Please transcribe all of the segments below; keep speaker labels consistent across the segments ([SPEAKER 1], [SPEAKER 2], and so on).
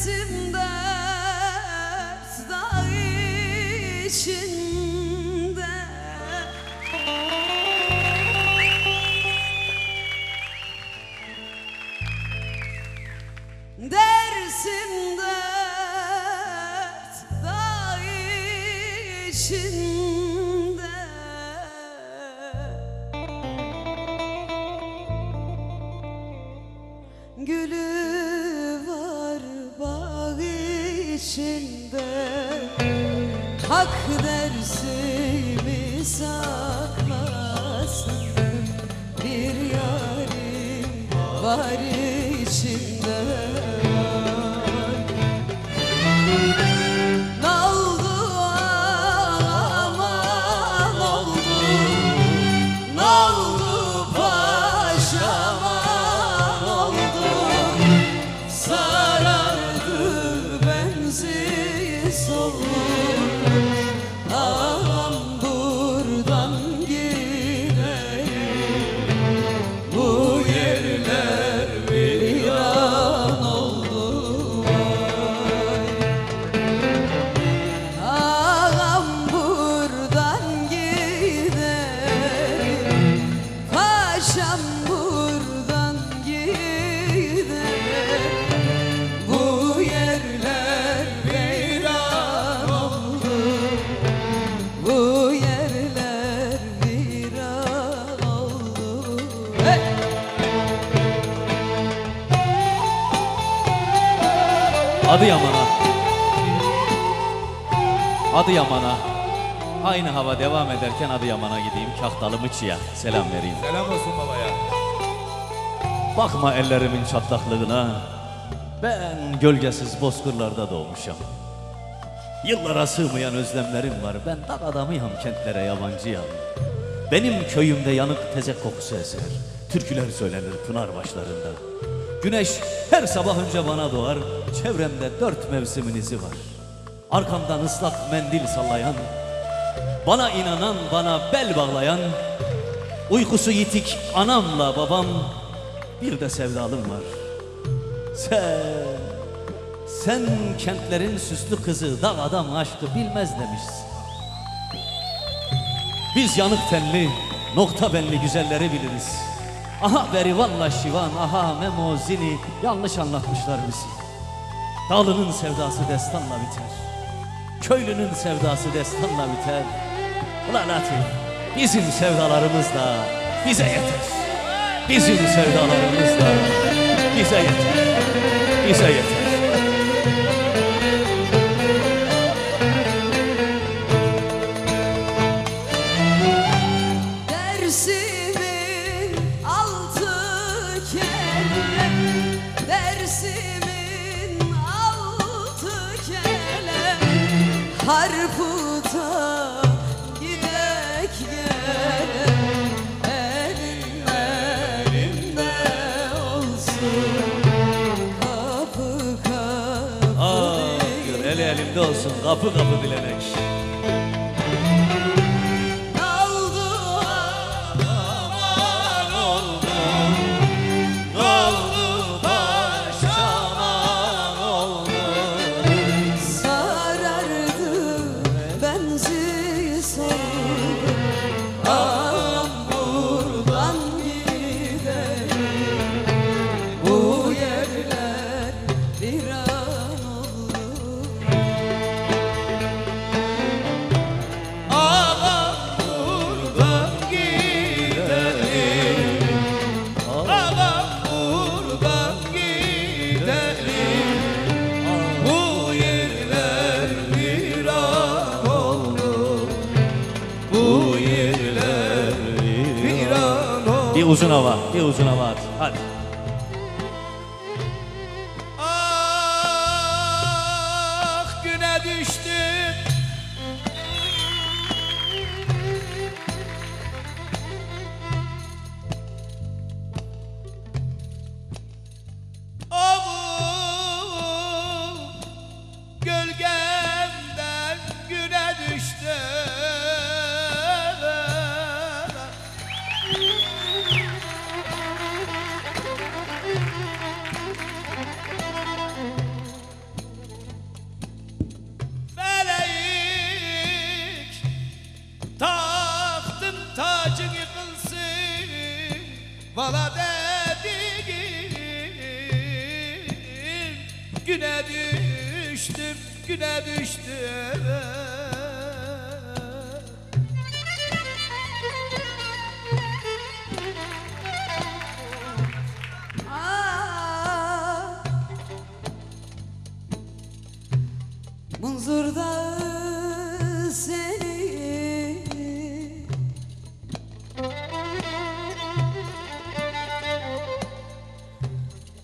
[SPEAKER 1] Dersim dert dağ içinde. Dersim dert dağ içinde. Gülü içinde Hak dersimi saklasın Bir yarim var Ne oldu? Paşama
[SPEAKER 2] Adıyaman'a. Adıyaman'a. Aynı hava devam ederken Adıyaman'a gideyim. Kahtalı Mıçı'ya selam vereyim.
[SPEAKER 3] Selam olsun babaya.
[SPEAKER 2] Bakma ellerimin çatlaklığına. Ben gölgesiz bozkırlarda doğmuşum. Yıllara sığmayan özlemlerim var. Ben dağ adamıyım kentlere yabancıyım. Benim köyümde yanık tezek kokusu eser. Türküler söylenir pınar başlarında. Güneş her sabah önce bana doğar. Çevremde dört mevsimin izi var. Arkamdan ıslak mendil sallayan, bana inanan, bana bel bağlayan, uykusu yitik anamla babam, bir de sevdalım var. Sen, sen kentlerin süslü kızı, dağ adam aşkı bilmez demişsin. Biz yanık tenli, nokta benli güzelleri biliriz. Aha Berivan'la Şivan, aha Memozini yanlış anlatmışlar bizi. Dağlının sevdası destanla biter. Köylünün sevdası destanla biter. Ulan Latif, bizim sevdalarımız da bize yeter. Bizim sevdalarımız da bize yeter. Bize yeter.
[SPEAKER 1] Harputa gidek gele Elin elinde olsun Kapı kapı
[SPEAKER 2] Aa, diyor, eli elimde olsun kapı kapı dilenek. Uzun hava, bir uzun hava at. Hadi.
[SPEAKER 3] Güne düştüm, güne düştüm.
[SPEAKER 1] Munzur Dağı seni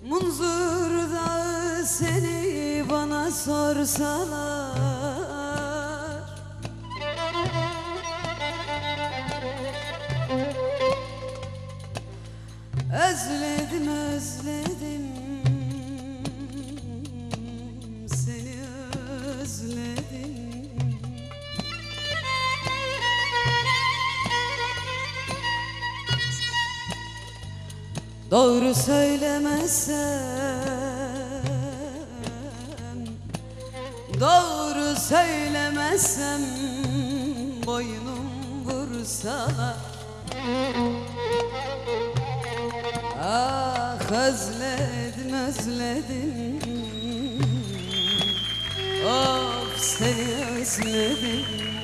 [SPEAKER 1] Munzur seni bana sorsalar. Özledim özledim. Seni özledim. Doğru söylemezsem Doğru söylemezsem Boynum vursalar Ah özledim özledim. Of seni özledim